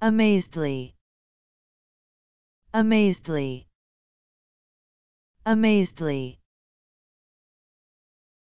amazedly. Amazedly. Amazedly.